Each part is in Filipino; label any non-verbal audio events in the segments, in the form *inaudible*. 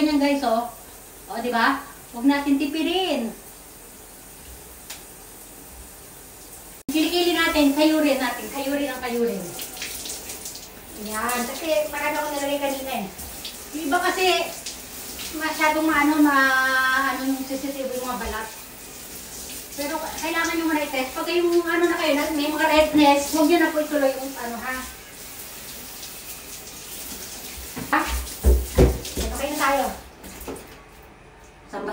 ganyan guys, oh. O, di ba? Huwag natin tipirin. Kilikili natin, kayurin natin. Kayurin ang kayurin. Yan. Kasi marami ako nalagay kanina eh. Iba kasi masyadong ano, ma, ano yung sensitive yung mga balat. Pero kailangan nyo muna i-test. Pag yung ano na kayo, na- may mga redness, huwag nyo na po ituloy yung ano. Ha? Ito kayo na tayo.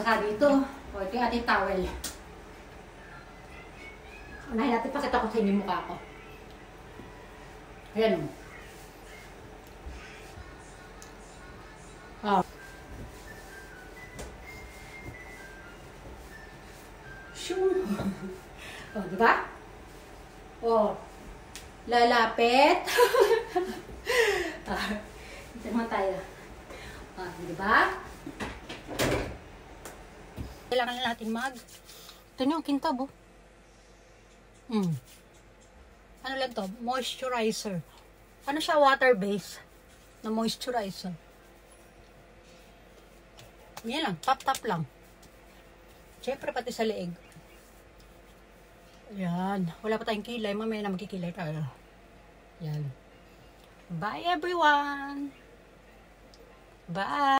Basa dito? O, ito yung ating towel. Unahin natin, pakita ko sa inyo mukha ko. Ayan o. Oh. Shoo! *laughs* oh, di ba? Oh. Lalapit. *laughs* ah, dito naman tayo. Ah, di ba? Kailangan natin mag... Ito niyo, ang kintab, oh. Hmm. Ano lang to? Moisturizer. Ano siya? Water-based na moisturizer. Yan lang. Tap-tap lang. Siyempre, pati sa leeg. Yan. Wala pa tayong kilay. Mamaya na magkikilay tayo. Yan. Bye, everyone! Bye!